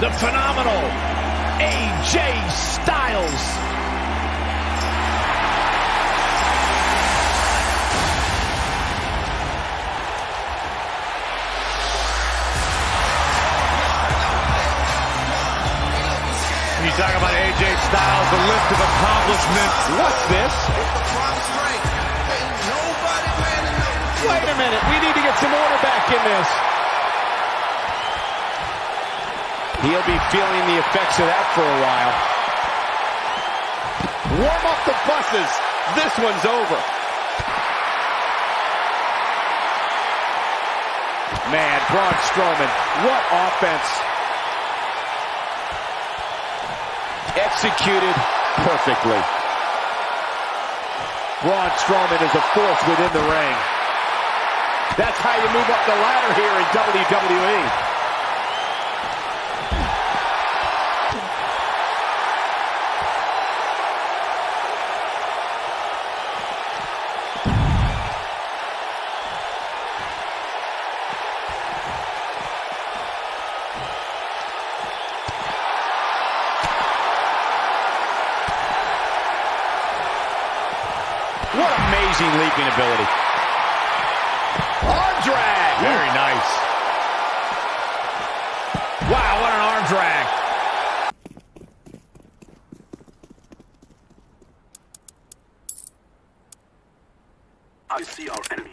the phenomenal AJ Styles. When you talk about AJ Styles, the list of accomplishments, what's this? Wait a minute, we need to get some order back in this. He'll be feeling the effects of that for a while. Warm up the buses. This one's over. Man, Braun Strowman, what offense. Executed perfectly. Braun Strowman is a force within the ring. That's how you move up the ladder here in WWE. What amazing leaping ability. Arm drag. Very nice. Wow, what an arm drag. I see our enemy.